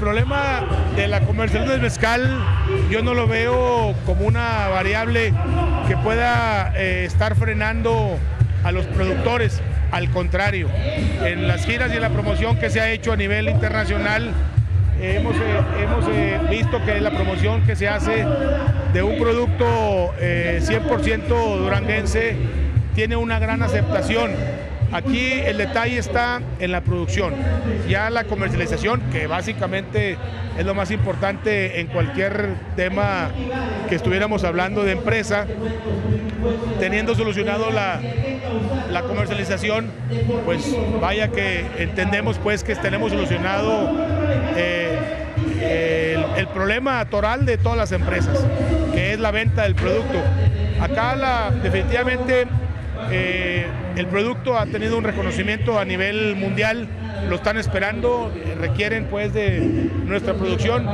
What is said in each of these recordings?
problema de la comercialización del mezcal yo no lo veo como una variable que pueda eh, estar frenando a los productores. Al contrario, en las giras y en la promoción que se ha hecho a nivel internacional, hemos, eh, hemos eh, visto que la promoción que se hace de un producto 100% duranguense tiene una gran aceptación Aquí el detalle está en la producción, ya la comercialización, que básicamente es lo más importante en cualquier tema que estuviéramos hablando de empresa, teniendo solucionado la, comercialización, pues vaya que entendemos pues que tenemos solucionado eh, el, problema toral de todas las empresas, que es la venta del producto. Acá la, definitivamente eh, el producto ha tenido un reconocimiento a nivel mundial, lo están esperando, requieren pues de nuestra producción.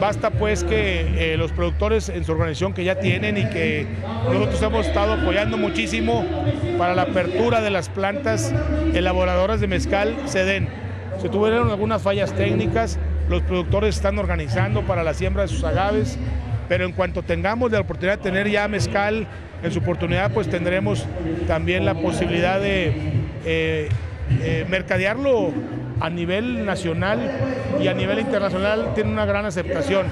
Basta pues que eh, los productores en su organización que ya tienen y que nosotros hemos estado apoyando muchísimo para la apertura de las plantas elaboradoras de mezcal se den. Se tuvieron algunas fallas técnicas, los productores están organizando para la siembra de sus agaves, pero en cuanto tengamos la oportunidad de tener ya mezcal en su oportunidad, pues tendremos también la posibilidad de eh, eh, mercadearlo a nivel nacional y a nivel internacional, tiene una gran aceptación.